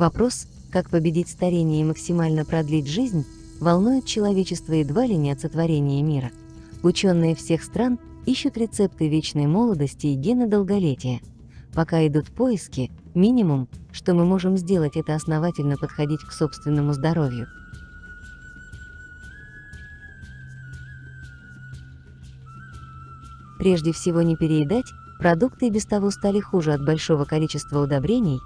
Вопрос, как победить старение и максимально продлить жизнь, волнует человечество едва ли не от сотворения мира. Ученые всех стран ищут рецепты вечной молодости и гены долголетия. Пока идут поиски, минимум, что мы можем сделать, это основательно подходить к собственному здоровью. Прежде всего не переедать, продукты и без того стали хуже от большого количества удобрений,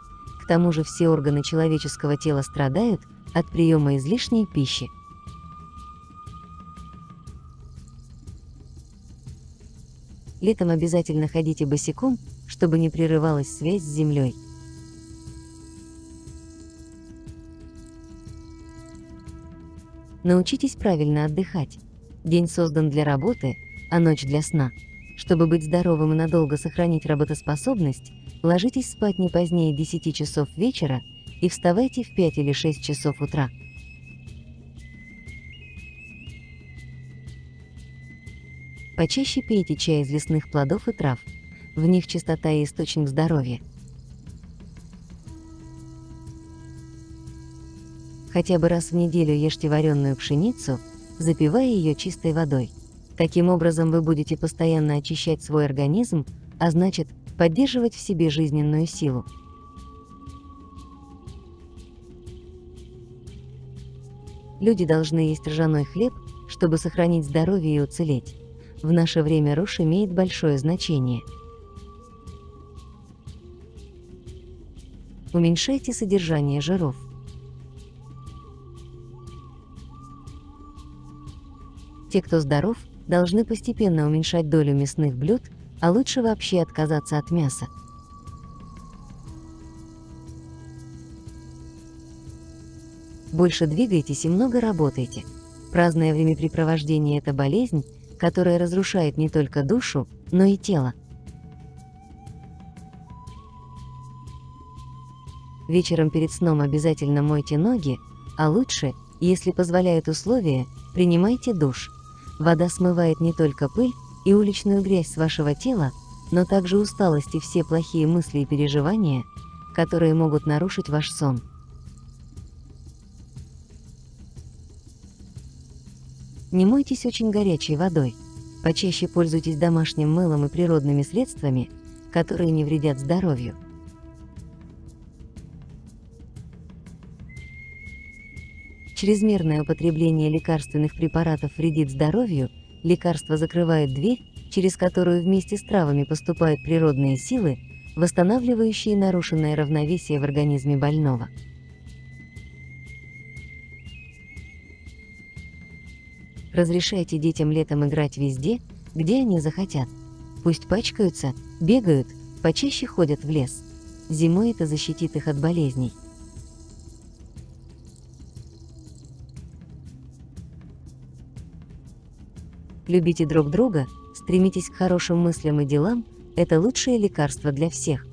к тому же все органы человеческого тела страдают от приема излишней пищи. Летом обязательно ходите босиком, чтобы не прерывалась связь с землей. Научитесь правильно отдыхать. День создан для работы, а ночь для сна. Чтобы быть здоровым и надолго сохранить работоспособность, ложитесь спать не позднее 10 часов вечера и вставайте в 5 или 6 часов утра. Почаще пейте чай из лесных плодов и трав. В них чистота и источник здоровья. Хотя бы раз в неделю ешьте вареную пшеницу, запивая ее чистой водой. Таким образом вы будете постоянно очищать свой организм, а значит, поддерживать в себе жизненную силу. Люди должны есть ржаной хлеб, чтобы сохранить здоровье и уцелеть. В наше время рожь имеет большое значение. Уменьшайте содержание жиров. Те, кто здоров, должны постепенно уменьшать долю мясных блюд, а лучше вообще отказаться от мяса. Больше двигайтесь и много работайте. Праздное времяпрепровождение – это болезнь, которая разрушает не только душу, но и тело. Вечером перед сном обязательно мойте ноги, а лучше, если позволяют условия, принимайте душ. Вода смывает не только пыль и уличную грязь с вашего тела, но также усталость и все плохие мысли и переживания, которые могут нарушить ваш сон. Не мойтесь очень горячей водой. Почаще пользуйтесь домашним мылом и природными средствами, которые не вредят здоровью. Чрезмерное употребление лекарственных препаратов вредит здоровью, лекарство закрывает дверь, через которую вместе с травами поступают природные силы, восстанавливающие нарушенное равновесие в организме больного. Разрешайте детям летом играть везде, где они захотят. Пусть пачкаются, бегают, почаще ходят в лес. Зимой это защитит их от болезней. Любите друг друга, стремитесь к хорошим мыслям и делам – это лучшее лекарство для всех.